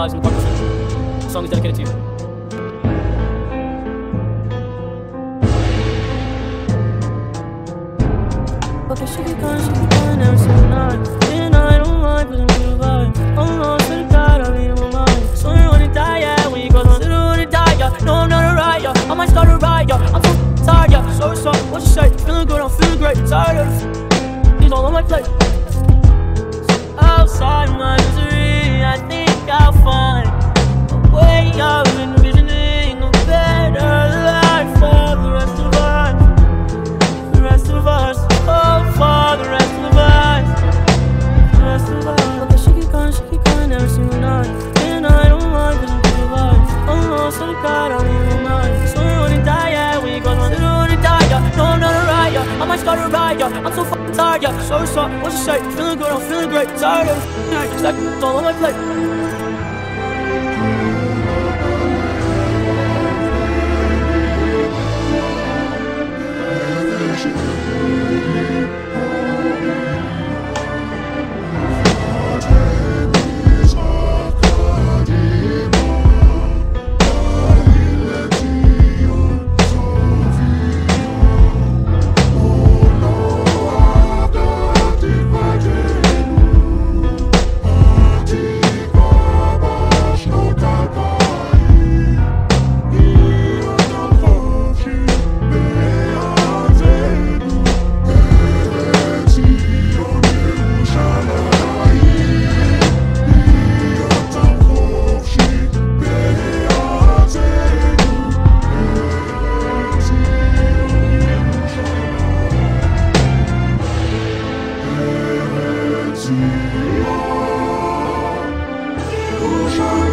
lives in the partnership. The song um is dedicated to gonna. I'm lost to the I read in to the wanna die, yeah. No, I'm not a riot, yeah. I might start a riot, yeah. I'm so tired, yeah. So, so, what you say? Feeling good, I'm feeling great. Tired of the all on my plate. I might start a riot. I'm so fucking tired, yeah. So, so, what you say? Feeling good, I'm feeling great. Tired of the night, like it's all on my plate. Jerusalem.